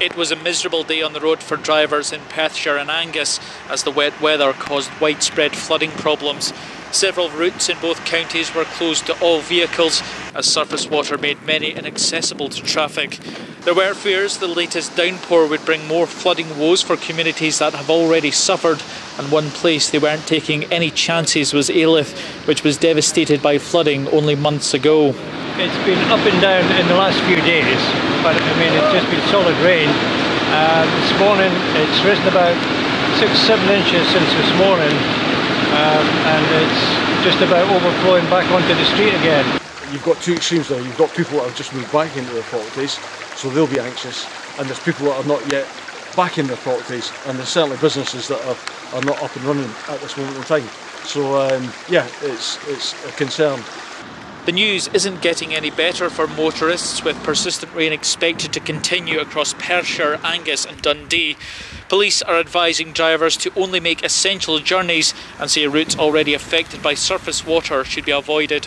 It was a miserable day on the road for drivers in Perthshire and Angus as the wet weather caused widespread flooding problems. Several routes in both counties were closed to all vehicles as surface water made many inaccessible to traffic. There were fears the latest downpour would bring more flooding woes for communities that have already suffered, and one place they weren't taking any chances was Alyth, which was devastated by flooding only months ago. It's been up and down in the last few days, but I mean it's just been solid rain. Uh, this morning it's risen about six, seven inches since this morning, um, and it's just about overflowing back onto the street again. You've got two extremes there. You've got people that have just moved back into their properties, so they'll be anxious, and there's people that are not yet back in their properties, and there's certainly businesses that are, are not up and running at this moment in time. So um, yeah, it's it's a concern. The news isn't getting any better for motorists, with persistent rain expected to continue across Perthshire, Angus, and Dundee. Police are advising drivers to only make essential journeys and say routes already affected by surface water should be avoided.